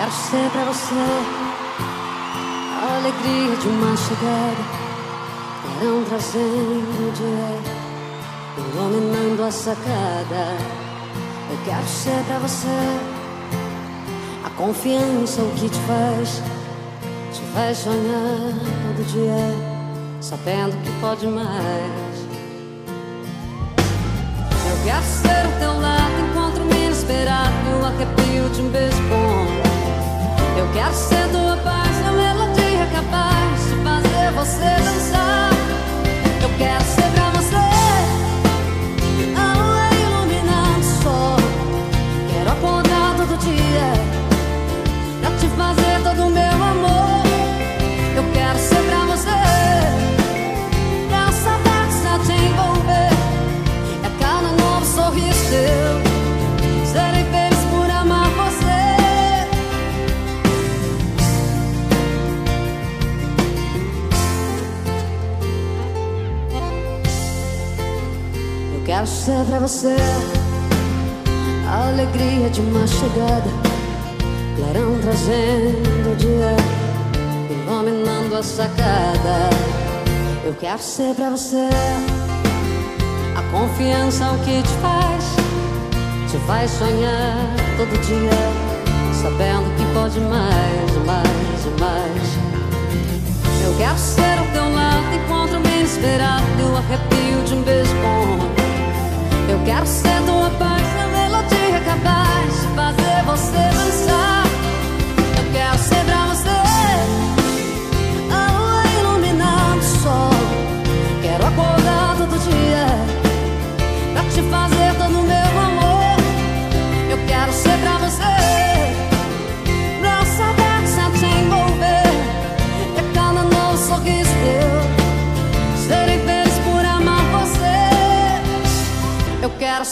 quero ser pra você a alegria de uma chegada. Clarão trazendo o dia, iluminando a sacada. Eu quero ser pra você a confiança, o que te faz, te faz sonhar todo dia, sabendo que pode mais. Eu quero ser o teu lado, encontro inesperado, arrepio de um beijo bom. Eu quero ser tua paz, a melodia capaz de fazer você dançar. Ser pra você a alegria de uma chegada, clarão trazendo o dia, iluminando a sacada. Eu quero ser pra você a confiança, o que te faz, te faz sonhar todo dia, sabendo que pode mais, mais e mais. Eu quero ser ao teu lado, encontro bem esperado, o arrepio de um beijo bom. Eu quero ser tua paz, melodia capaz de fazer você dançar.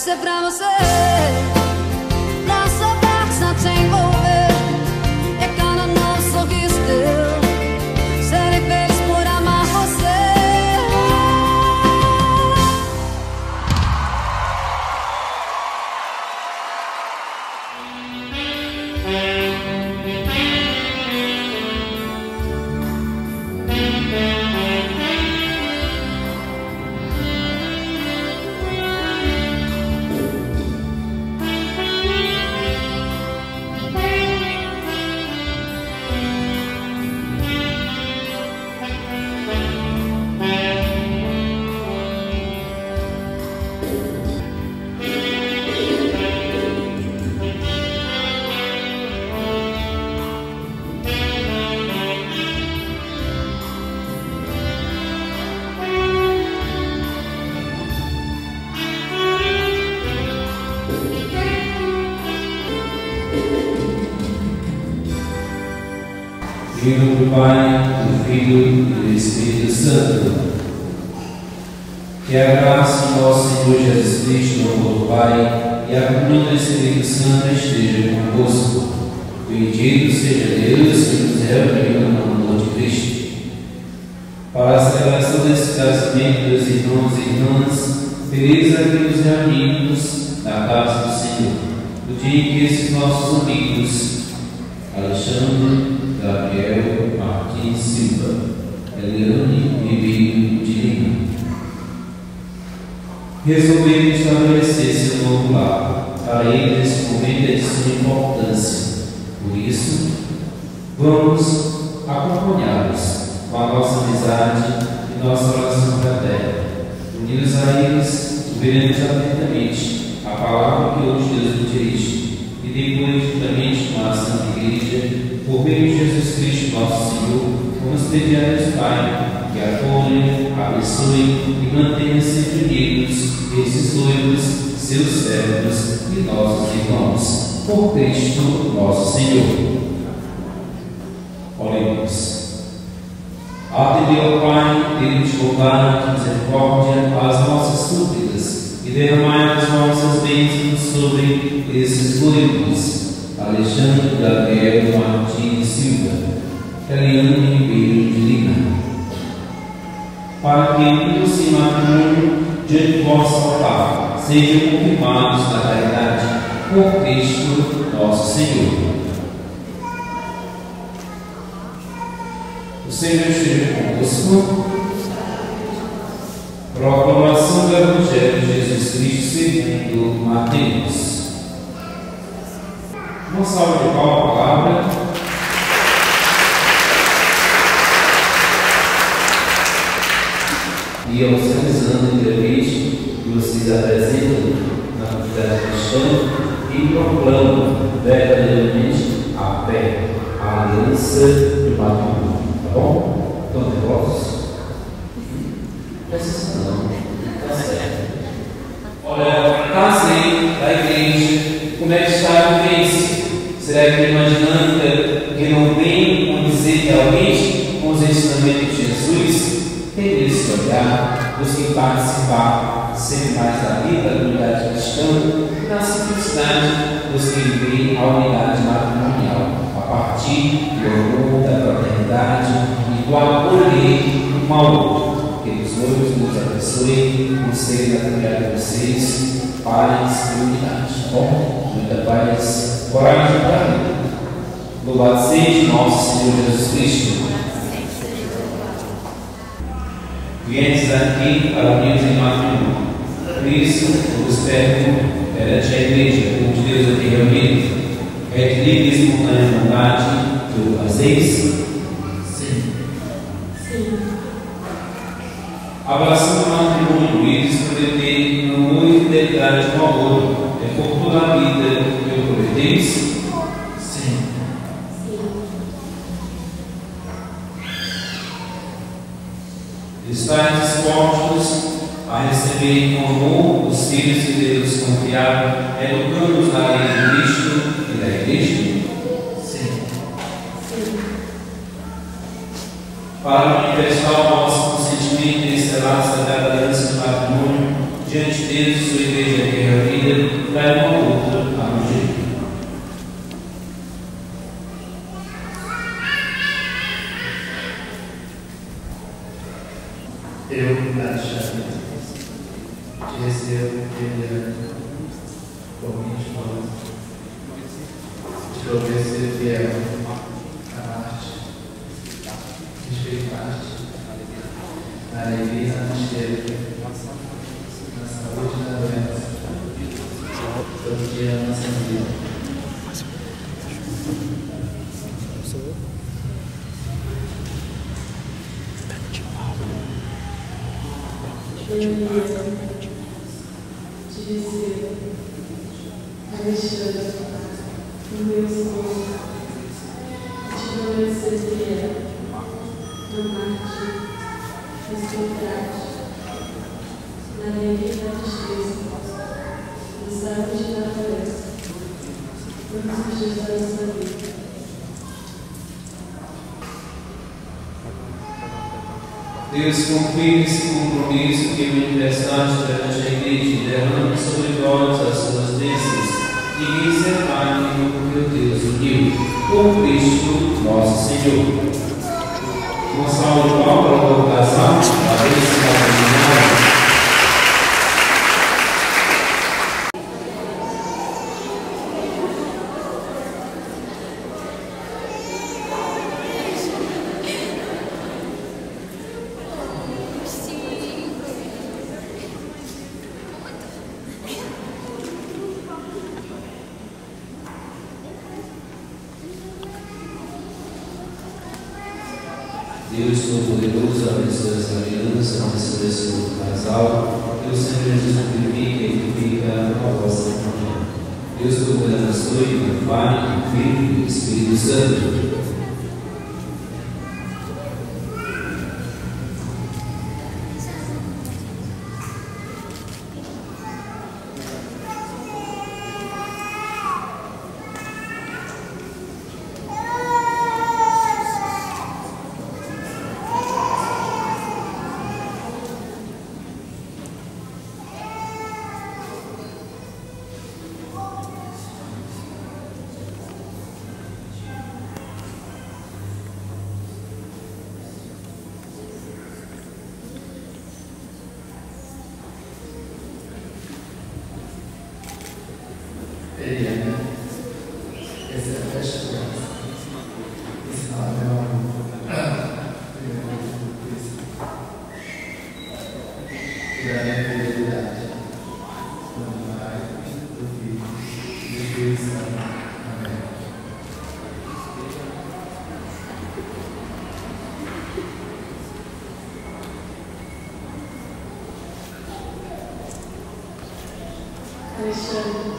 Ser pra você, pra saber só te envolver. É cada novo sorriso teu, serei feliz por amar você. Do Pai, do Filho e do Espírito Santo. Que a graça de nosso Senhor Jesus Cristo, o amor do Pai e a comunhão do Espírito Santo esteja convosco. Bendito seja Deus que nos reuniu no amor de Cristo. Para a celebração desse casamento dos irmãos e irmãs, feliz aqui nos reunimos na casa do Senhor, no dia em que esses nossos amigos, Alexandre, Gabriel Martins Silva, Eliane Ribeiro de Lima. Resolvemos estabelecer seu novo lar. Para ele, esse momento é de suma importância. Por isso, vamos acompanhá-los com a nossa amizade e nossa oração fraterna. Unidos a eles, ouviremos atentamente a palavra que hoje Deus nos dirige e depois, juntamente com a Santa Igreja, por meio de Jesus Cristo, nosso Senhor, pedir a Deus Pai que acolha, abençoe e mantenha sempre unidos esses noivos, seus servos e nossos irmãos, por Cristo nosso Senhor. Oremos. Atendeu, Pai, Deus de bondade e misericórdia, as nossas súplicas e derramai as vossas bênçãos sobre esses noivos. Alexandre Gabriel Martins Silva, Eliane Ribeiro de Lima, para que todos se matrimônio de vossa altar sejam confirmados na caridade por Cristo nosso Senhor. O Senhor esteja convosco. Proclamação do Evangelho de Jesus Cristo segundo Mateus. Uma salva de palmas à palavra. E organizando entrevista que vocês apresentam na comunidade cristã e proclamam verdadeiramente a fé, a aliança do matrimônio. Tá bom? Estão nervosos? Presta não. Tá certo. Olha, casei da igreja. Como é que está a? Que uma dinâmica que não tem como dizer realmente com os ensinamentos de Jesus? Tem esse olhar, busque participar sempre mais da vida da comunidade cristã na simplicidade busque viver a unidade matrimonial a partir do amor, da fraternidade e do acolher um ao outro. Que os noivos nos abençoe, conselho da comunidade de vocês, paz e unidade, tá bom? Muita paz, coragem para vida. Louvado seja nosso Senhor Jesus Cristo. Vientes aqui para unir em matrimônio. Por isso, vos pergunto perante a igreja, como de Deus aqui reunido, é de livre e espontânea vontade que o fazeis? Sim. Sim. Abraçando o matrimônio e desprometer no muito fidelidade com amor, é por a vida prometeis? Sim. Estais dispostos a receber com amor os filhos que Deus confiaram, educando-os na lei de Cristo e da Igreja? Sim. Para manifestar o nosso consentimento em selar essa aliança do matrimônio, diante de Deus e sua Igreja que é reunida, dai uma outra a Eu, te recebo, Eliane, como minha esposa. Prometo ser fiel, amar-te, respeitar-te, na alegria na tristeza, na saúde e na doença, todo dia da nossa vida. Te dizer, Alexandre, o meu esposo, te prometo ser fiel, amar-te, respeitar-te, na alegria e na tristeza, na saúde e na doença, todos os dias da nossa vida. Deus confirme esse compromisso que manifestaste perante a igreja derrame sobre vós as suas bênçãos e que separem porque o Deus uniu por Cristo nosso Senhor. Uma salva de palmas para o casal, a bênção da comunidade. Deus Todo-Poderoso abençoe essa aliança, abençoe esse novo casal. Deus sempre nos purifica e fica a vossa família. Deus Todo-Poderoso abençoe o Pai, o Filho e o Espírito Santo. Alexandre.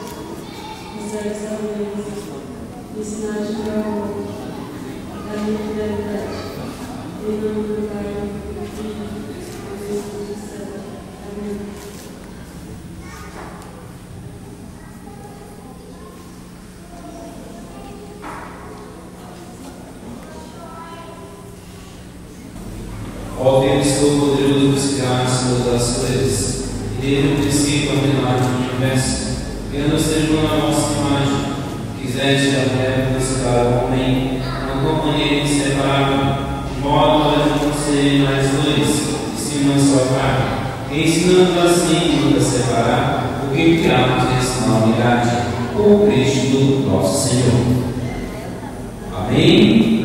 Ó Deus Todo-Poderoso, que criaste todas as coisas, e desde o princípio ordenaste o universo, criando segundo a nossa imagem, quiseste a terra buscar o homem, uma companheira inseparável, de modo a não serem mais dois, e sim uma só carne, ensinando assim nunca separar o que criamos na unidade, com Cristo nosso Senhor. Amém?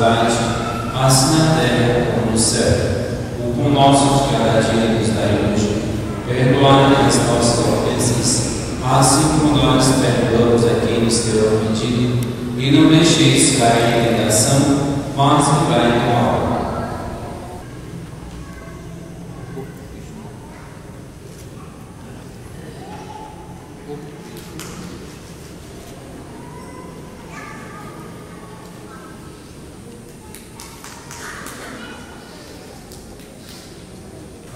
Vontade, assim na terra como no céu. O pão nosso de cada dia nos dai hoje. Perdoai as nossas ofensas, assim como nós perdoamos a quem nos tem ofendido. E não deixeis cair em tentação, mas livrai do mal.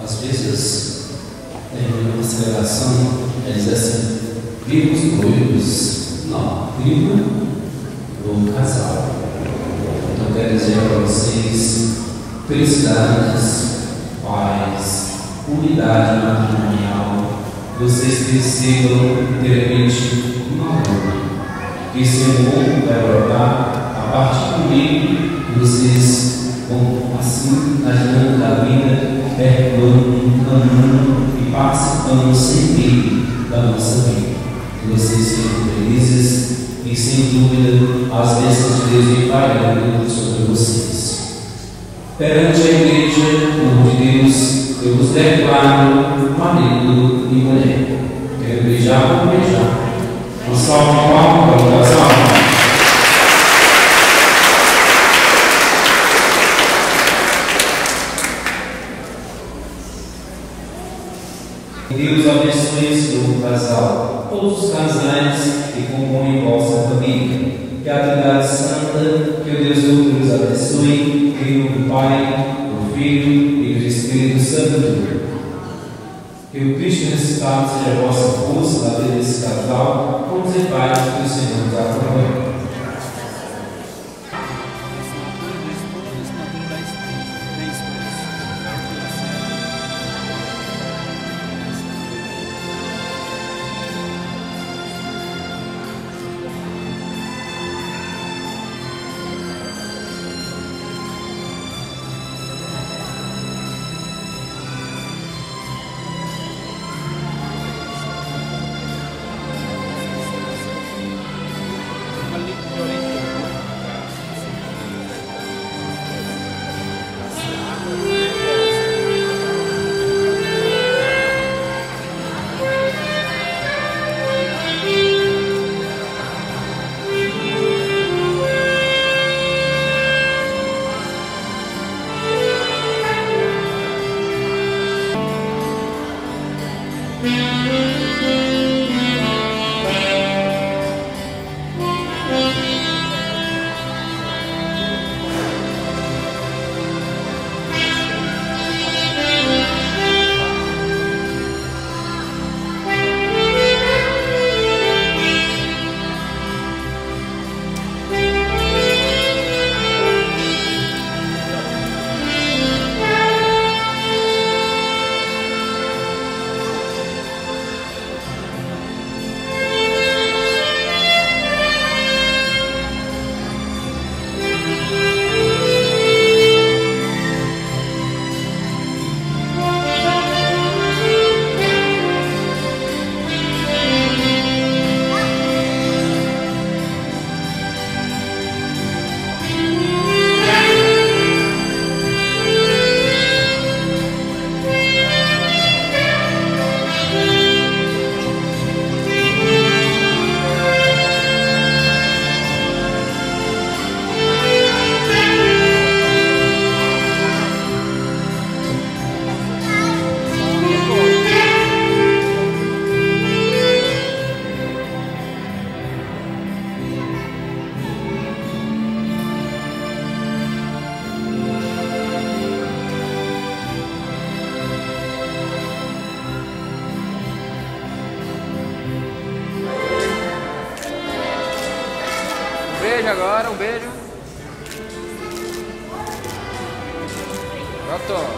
Às vezes, terminando uma celebração, eles dizem assim, viva os noivos. Não, viva o casal. Então quero dizer para vocês, felicidades, paz, unidade matrimonial. Vocês precisam ter em mente uma. Que esse amor vai brotar a partir do meio vocês vão assim ajudando a vida perdoando, amando e participando sem medo da nossa vida. Que vocês sejam felizes e, sem dúvida, as bênçãos de Deus virão sobre vocês. Perante a igreja, povo de Deus, eu vos declaro marido e mulher. Quero beijar ou beijar. Um salve de palmas para o casal. Deus abençoe esse novo casal, todos os casais que compõem vossa família. Que a Trindade Santa, que o Deus Outro os abençoe, em nome do Pai, do Filho e do Espírito Santo. Que o Cristo ressuscitado seja a vossa força na vida desse casal, como dizer Pai, que o Senhor nos acompanhe. Beijo agora, um beijo. Pronto.